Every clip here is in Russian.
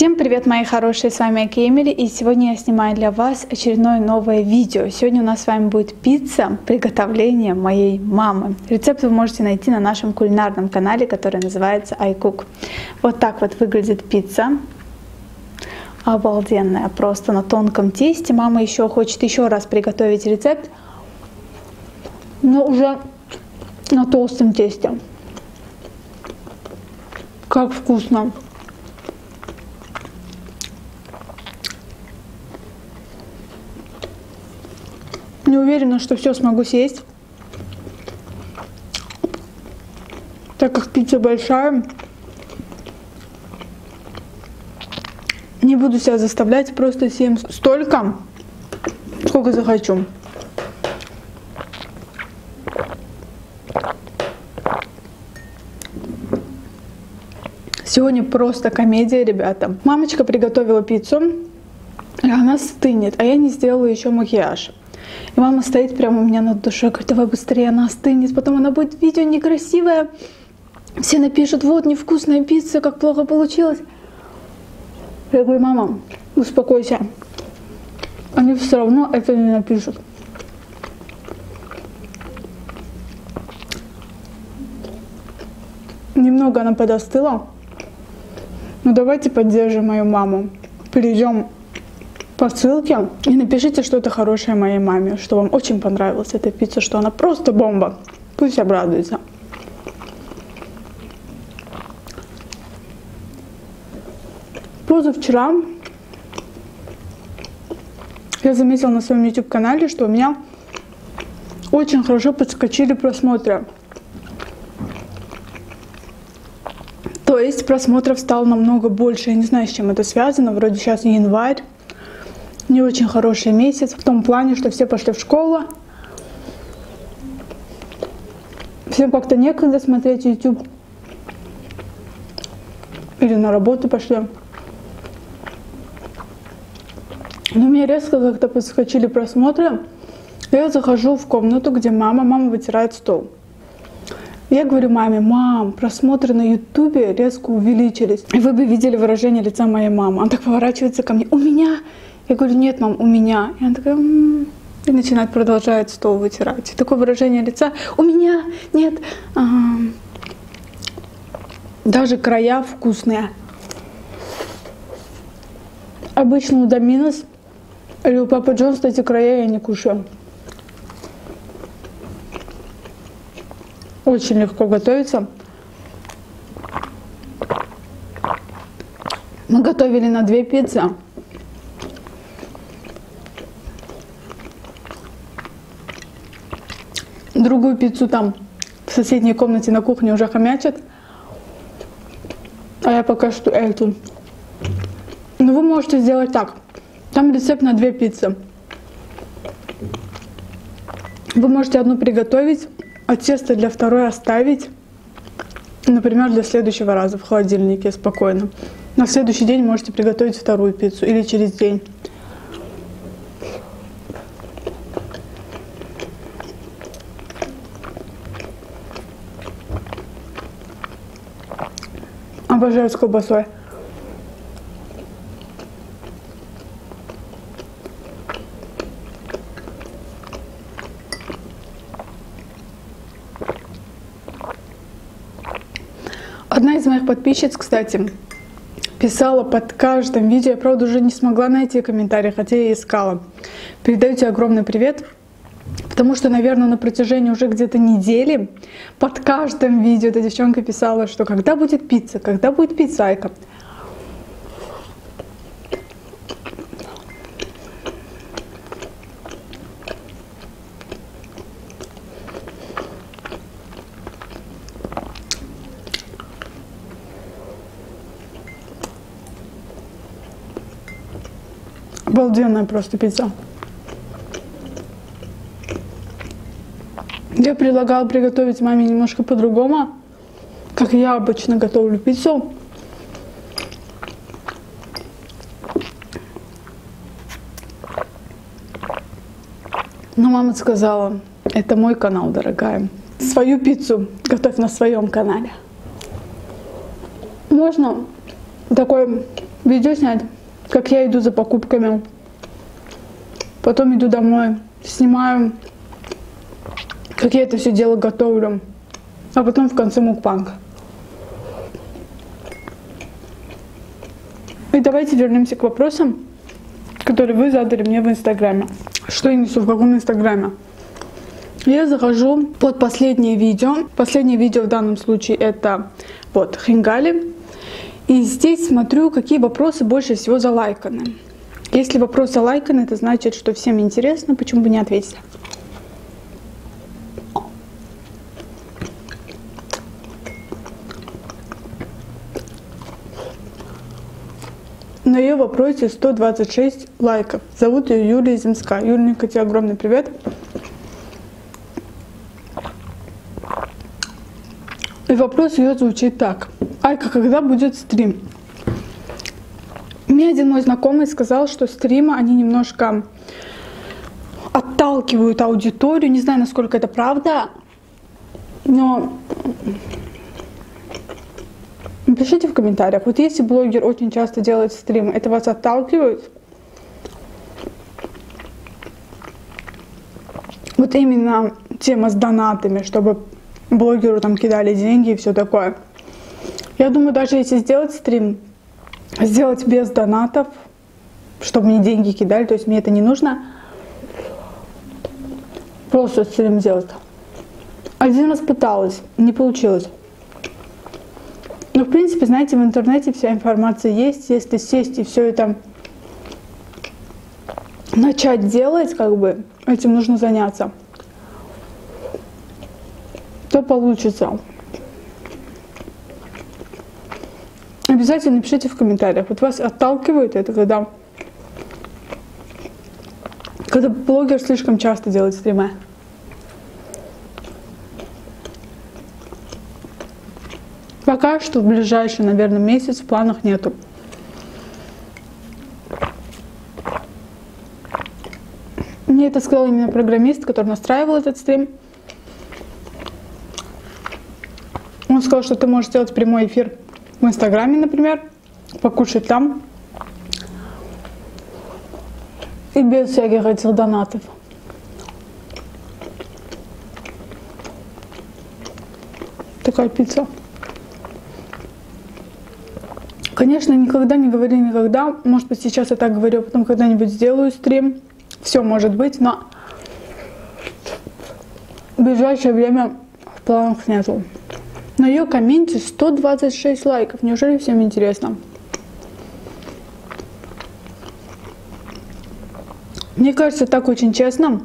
Всем привет, мои хорошие, с вами Аки и сегодня я снимаю для вас очередное новое видео. Сегодня у нас с вами будет пицца приготовления моей мамы. Рецепт вы можете найти на нашем кулинарном канале, который называется iCook. Вот так вот выглядит пицца. Обалденная, просто на тонком тесте. Мама еще хочет еще раз приготовить рецепт, но уже на толстом тесте. Как вкусно! Не уверена, что все смогу съесть. Так как пицца большая, не буду себя заставлять, просто съем столько, сколько захочу. Сегодня просто комедия, ребята. Мамочка приготовила пиццу, и она стынет, а я не сделала еще макияж. Мама стоит прямо у меня над душой, говорит, давай быстрее, она остынет, потом она будет видео некрасивое. Все напишут, вот невкусная пицца, как плохо получилось. Я говорю, мама, успокойся. Они все равно это не напишут. Немного она подостыла. Ну давайте поддержим мою маму. Перейдем по ссылке и напишите что-то хорошее моей маме, что вам очень понравилась эта пицца, что она просто бомба. Пусть обрадуется. Позавчера я заметила на своем YouTube канале, что у меня очень хорошо подскочили просмотры. То есть просмотров стало намного больше. Я не знаю, с чем это связано. Вроде сейчас январь не очень хороший месяц в том плане, что все пошли в школу. Всем как-то некогда смотреть YouTube. Или на работу пошли. Но у меня резко как-то подскочили просмотры. Я захожу в комнату, где мама, мама вытирает стол. Я говорю маме, мам, просмотры на ютубе резко увеличились. И вы бы видели выражение лица моей мамы. Она так поворачивается ко мне. У меня я говорю, нет, мам, у меня. И она такая, м-м", и начинает продолжать стол вытирать. Такое выражение лица, у меня нет. Даже края вкусные. Обычно у Доминос или у Папа Джонс эти края я не кушаю. Очень легко готовится. Мы готовили на две пиццы. Другую пиццу там в соседней комнате на кухне уже хомячат. А я пока что эту. Но вы можете сделать так. Там рецепт на две пиццы. Вы можете одну приготовить, а тесто для второй оставить. Например, для следующего раза в холодильнике спокойно. На следующий день можете приготовить вторую пиццу или через день. Обожаю с колбасой. Одна из моих подписчиц, кстати, писала под каждым видео. Я, правда, уже не смогла найти комментарий, хотя я искала. Передаю тебе огромный привет. Потому что, наверное, на протяжении уже где-то недели под каждым видео эта девчонка писала, что когда будет пицца, когда будет пиццайка. Обалденная просто пицца. Я предлагала приготовить маме немножко по-другому, как я обычно готовлю пиццу. Но мама сказала, это мой канал, дорогая. Свою пиццу готовь на своем канале. Можно такой видео снять, как я иду за покупками. Потом иду домой, снимаю, как я это все дело готовлю. А потом в конце мукбанг. И давайте вернемся к вопросам, которые вы задали мне в Инстаграме. Что я несу в каком Инстаграме? Я захожу под последнее видео. Последнее видео в данном случае это вот Хингали. И здесь смотрю, какие вопросы больше всего залайканы. Если вопрос залайкан, это значит, что всем интересно, почему бы не ответить. На ее вопросе 126 лайков. Зовут ее Юлия Земская. Юленька, тебе огромный привет. И вопрос ее звучит так. Айка, когда будет стрим? Мне один мой знакомый сказал, что стримы, они немножко отталкивают аудиторию. Не знаю, насколько это правда, но Напишите в комментариях, вот если блогер очень часто делает стримы, это вас отталкивает? Вот именно тема с донатами, чтобы блогеру там кидали деньги и все такое. Я думаю, даже если сделать стрим, сделать без донатов, чтобы мне деньги кидали, то есть мне это не нужно, просто стрим сделать. Один раз пыталась, не получилось. Ну, в принципе, знаете, в интернете вся информация есть. Если сесть и все это начать делать, как бы, этим нужно заняться, то получится. Обязательно напишите в комментариях. Вот вас отталкивает это, когда, когда блогер слишком часто делает стримы. Пока что в ближайший, наверное, месяц в планах нету. Мне это сказал именно программист, который настраивал этот стрим. Он сказал, что ты можешь сделать прямой эфир в Инстаграме, например, покушать там. И без всяких этих донатов. Такая пицца. Конечно, никогда не говори никогда. Может быть, сейчас я так говорю, а потом когда-нибудь сделаю стрим. Все может быть, но в ближайшее время в планах нету. На ее комменте 126 лайков. Неужели всем интересно? Мне кажется, так очень честно.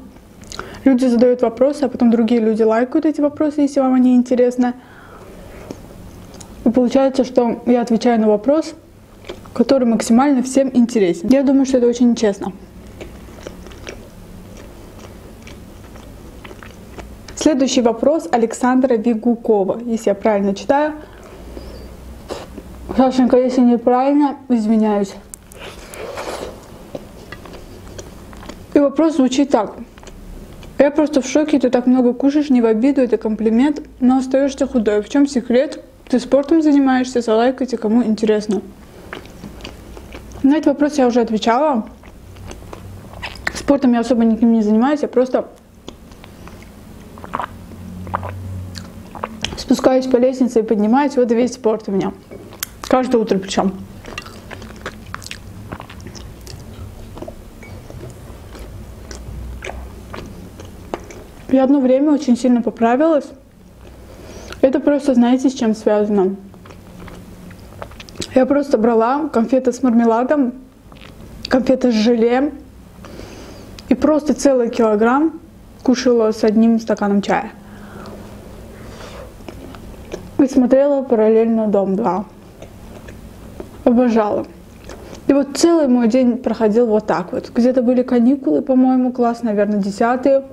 Люди задают вопросы, а потом другие люди лайкают эти вопросы, если вам они интересны. И получается, что я отвечаю на вопрос, который максимально всем интересен. Я думаю, что это очень честно. Следующий вопрос Александра Вигукова, если я правильно читаю. Сашенька, если неправильно, извиняюсь. И вопрос звучит так. Я просто в шоке, ты так много кушаешь, не в обиду, это комплимент, но остаешься худой. В чем секрет? Ты спортом занимаешься, залайкайте, кому интересно. На этот вопрос я уже отвечала. Спортом я особо никаким не занимаюсь, я просто спускаюсь по лестнице и поднимаюсь. Вот весь спорт у меня. Каждое утро причем. Я одно время очень сильно поправилась. Это просто, знаете, с чем связано? Я просто брала конфеты с мармеладом, конфеты с желе и просто целый килограмм кушала с одним стаканом чая. И смотрела параллельно «Дом 2». Обожала. И вот целый мой день проходил вот так вот. Где-то были каникулы, по-моему, класс, наверное, десятые.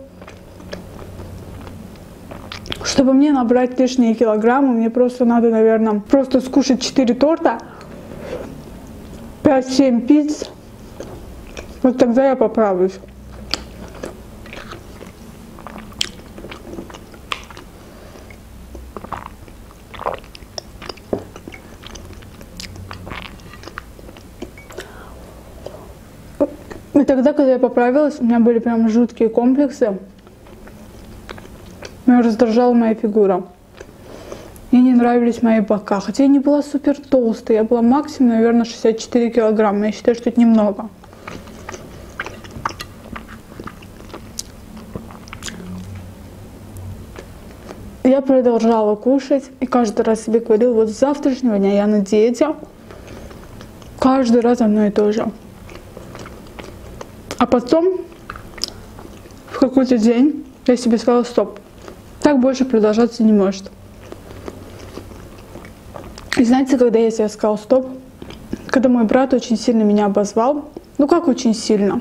Чтобы мне набрать лишние килограммы, мне просто надо, наверное, просто скушать 4 торта, 5-7 пиц. Вот тогда я поправлюсь. И тогда, когда я поправилась, у меня были прям жуткие комплексы. Меня раздражала моя фигура. Мне не нравились мои бока. Хотя я не была супер толстой. Я была максимум, наверное, 64 килограмма. Я считаю, что это немного. Я продолжала кушать и каждый раз себе говорила, вот с завтрашнего дня я на диете. Каждый раз одно и то же. А потом в какой-то день я себе сказала, стоп, так больше продолжаться не может. И знаете, когда я себе сказала стоп, когда мой брат очень сильно меня обозвал, ну как очень сильно,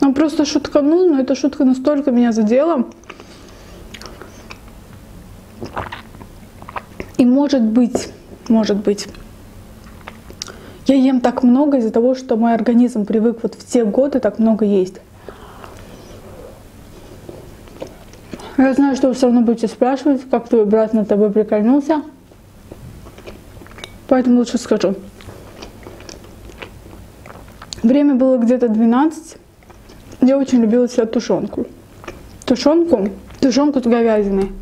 он просто шутканул, но эта шутка настолько меня задела, и может быть, может быть, я ем так много из-за того, что мой организм привык вот в те годы так много есть. Я знаю, что вы все равно будете спрашивать, как твой брат над тобой прикольнулся. Поэтому лучше скажу. Время было где-то 12. Я очень любила себя тушенку. Тушенку, тушенку с говядиной.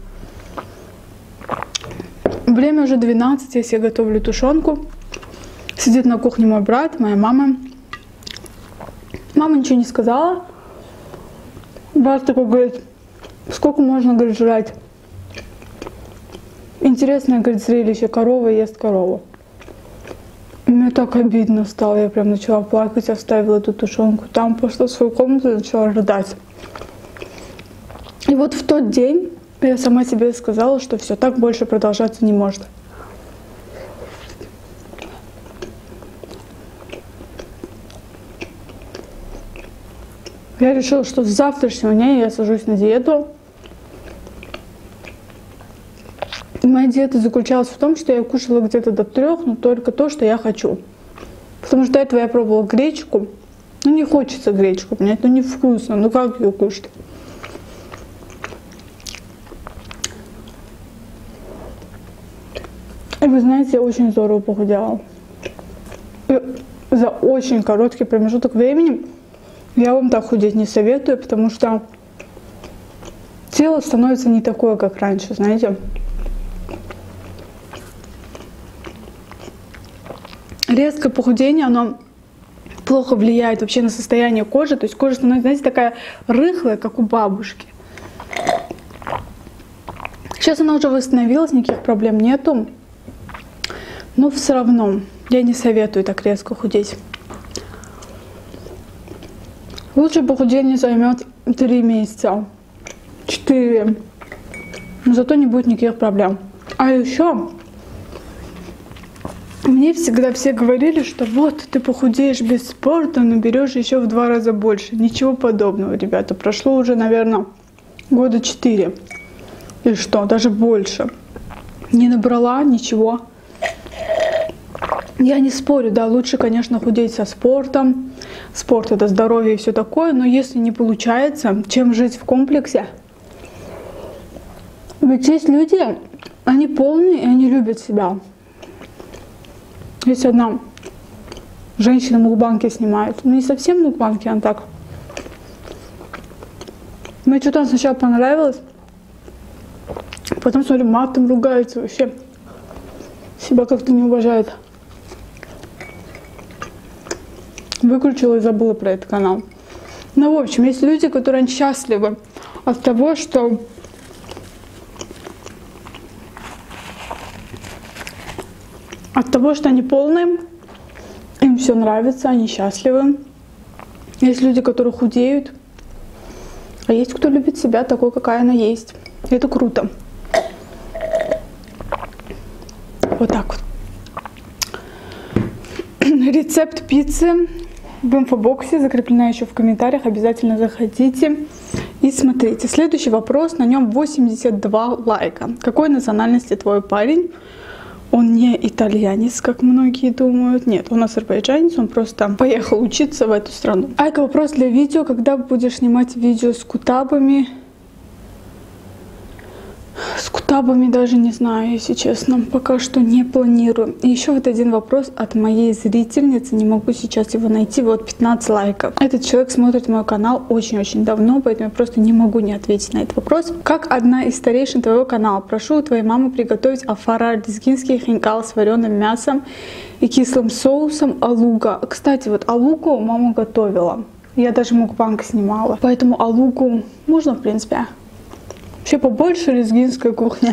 Время уже 12, я себе готовлю тушенку. Сидит на кухне мой брат, моя мама. Мама ничего не сказала. Брат такой говорит, сколько можно, говорит, жрать? Интересное, говорит, зрелище, корова ест корову. Мне так обидно стало, я прям начала плакать, оставила эту тушенку там, пошла в свою комнату и начала рыдать. И вот в тот день я сама себе сказала, что все так больше продолжаться не может. Я решила, что с завтрашнего дня я сажусь на диету. И моя диета заключалась в том, что я кушала где-то до трех, но только то, что я хочу. Потому что до этого я пробовала гречку. Ну, не хочется гречку, мне это невкусно. Ну, как ее кушать? И вы знаете, я очень здорово похудела. И за очень короткий промежуток времени я вам так худеть не советую, потому что тело становится не такое, как раньше, знаете. Резкое похудение, оно плохо влияет вообще на состояние кожи. То есть кожа становится, знаете, такая рыхлая, как у бабушки. Сейчас она уже восстановилась, никаких проблем нету. Но все равно я не советую так резко худеть. Лучше похудение займет 3 месяца, 4. Но зато не будет никаких проблем. А еще мне всегда все говорили, что вот ты похудеешь без спорта, наберешь еще в два раза больше. Ничего подобного, ребята. Прошло уже, наверное, года четыре. И что, даже больше. Не набрала ничего. Я не спорю, да, лучше, конечно, худеть со спортом. Спорт это здоровье и все такое, но если не получается, чем жить в комплексе? Ведь есть люди, они полные и они любят себя. Есть одна женщина мукбанки снимает. Ну не совсем мукбанки, она так. Мне что-то сначала понравилось. Потом смотрю, матом ругается вообще. Себя как-то не уважает. Выключила и забыла про этот канал. Ну, в общем, есть люди, которые счастливы от того, что от того, что они полные, им все нравится, они счастливы. Есть люди, которые худеют, а есть кто любит себя такой, какая она есть. Это круто. Вот так вот. Рецепт пиццы в инфобоксе, закреплена еще в комментариях. Обязательно заходите и смотрите. Следующий вопрос, на нем 82 лайка. Какой национальности твой парень? Он не итальянец, как многие думают. Нет, он азербайджанец, он просто поехал учиться в эту страну. А это вопрос для видео, когда будешь снимать видео с кутабами. С кутабами Табами даже не знаю, если честно. Пока что не планирую. И еще вот один вопрос от моей зрительницы. Не могу сейчас его найти. Вот 15 лайков. Этот человек смотрит мой канал очень-очень давно, поэтому я просто не могу не ответить на этот вопрос. Как одна из старейшин твоего канала, прошу у твоей мамы приготовить афара лезгинский хинкал с вареным мясом и кислым соусом алуга. Кстати, вот алугу мама готовила. Я даже мукбанк снимала. Поэтому алугу можно, в принципе. Вообще побольше лезгинской кухни.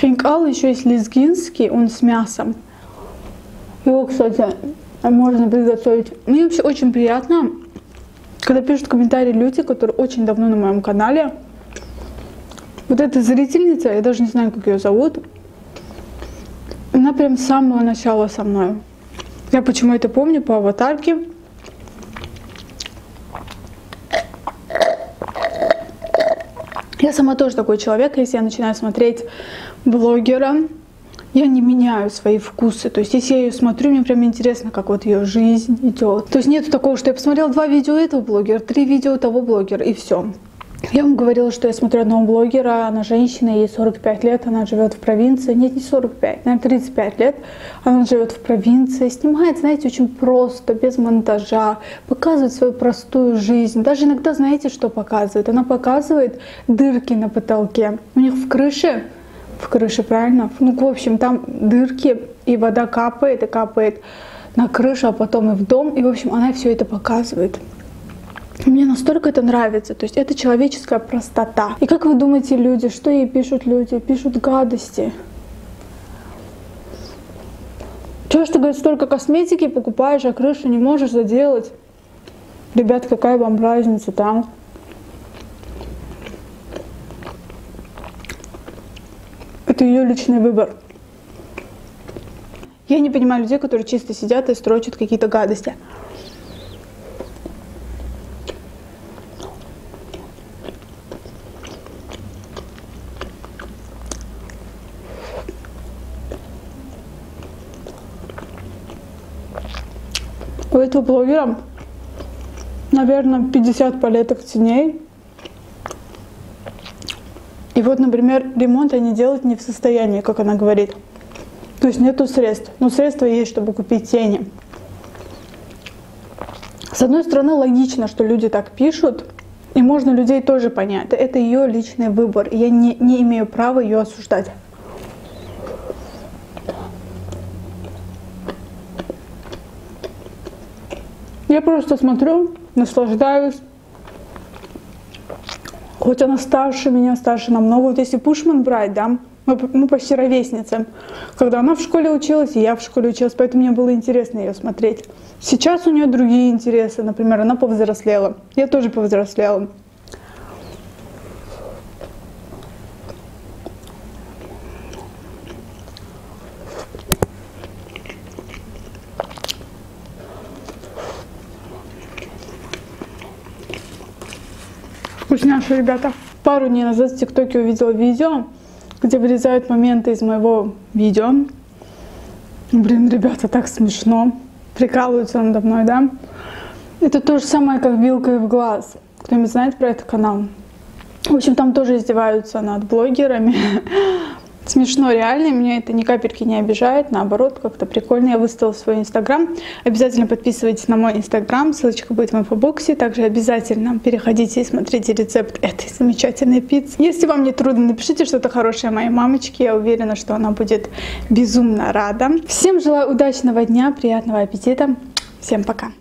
Хинкал еще есть лезгинский, он с мясом. Его, кстати, можно приготовить. Мне вообще очень приятно, когда пишут комментарии люди, которые очень давно на моем канале. Вот эта зрительница, я даже не знаю, как ее зовут, она прям с самого начала со мной. Я почему это помню по аватарке. Я сама тоже такой человек, если я начинаю смотреть блогера, я не меняю свои вкусы. То есть, если я ее смотрю, мне прям интересно, как вот ее жизнь идет. То есть, нет такого, что я посмотрела два видео этого блогера, три видео того блогера, и все. Я вам говорила, что я смотрю одного блогера, она женщина, ей 45 лет, она живет в провинции. Нет, не 45, наверное, 35 лет. Она живет в провинции, снимает, знаете, очень просто, без монтажа, показывает свою простую жизнь. Даже иногда, знаете, что показывает? Она показывает дырки на потолке. У них в крыше, в крыше, правильно? Ну, в общем, там дырки, и вода капает, и капает на крышу, а потом и в дом. И, в общем, она все это показывает. Мне настолько это нравится. То есть это человеческая простота. И как вы думаете, люди, что ей пишут люди? Пишут гадости. Чего ж ты, говорит, столько косметики покупаешь, а крышу не можешь заделать? Ребят, какая вам разница там? Это ее личный выбор. Я не понимаю людей, которые чисто сидят и строчат какие-то гадости. У этого блогера, наверное, 50 палеток теней. И вот, например, ремонт они делать не в состоянии, как она говорит. То есть нету средств. Но средства есть, чтобы купить тени. С одной стороны, логично, что люди так пишут, и можно людей тоже понять. Это ее личный выбор. Я не, не имею права ее осуждать. Я просто смотрю, наслаждаюсь. Хоть она старше меня, старше намного. Вот если Пушман брать, да, мы, мы почти ровесницы. Когда она в школе училась, и я в школе училась, поэтому мне было интересно ее смотреть. Сейчас у нее другие интересы. Например, она повзрослела. Я тоже повзрослела. Ребята. Пару дней назад в ТикТоке увидела видео, где вырезают моменты из моего видео. Блин, ребята, так смешно. Прикалываются надо мной, да? Это то же самое, как вилкой в глаз. Кто-нибудь знает про этот канал? В общем, там тоже издеваются над блогерами. Смешно реально, меня это ни капельки не обижает, наоборот, как-то прикольно. Я выставила свой инстаграм. Обязательно подписывайтесь на мой инстаграм, ссылочка будет в инфобоксе. Также обязательно переходите и смотрите рецепт этой замечательной пиццы. Если вам не трудно, напишите что-то хорошее моей мамочке. Я уверена, что она будет безумно рада. Всем желаю удачного дня, приятного аппетита. Всем пока.